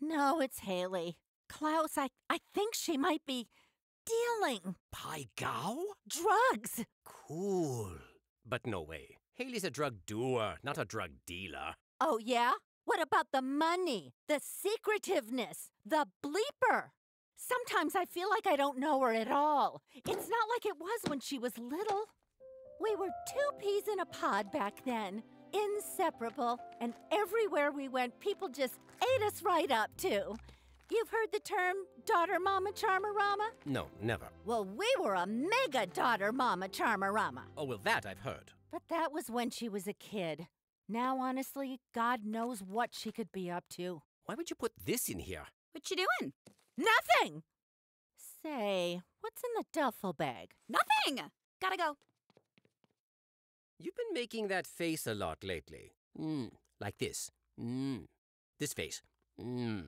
No, it's Hayley. Klaus, I, I think she might be dealing Pai Gow? drugs. Cool. But no way. Hayley's a drug doer, not a drug dealer. Oh, yeah? What about the money, the secretiveness, the bleeper? Sometimes I feel like I don't know her at all. It's not like it was when she was little. We were two peas in a pod back then, inseparable, and everywhere we went, people just ate us right up, too. You've heard the term daughter mama charmerama? No, never. Well, we were a mega daughter mama charmerama. Oh, well, that I've heard. But that was when she was a kid. Now, honestly, God knows what she could be up to. Why would you put this in here? What you doing? Nothing! Say, what's in the duffel bag? Nothing. Gotta go. Been making that face a lot lately. Mm, like this. Mm. This face. Mm.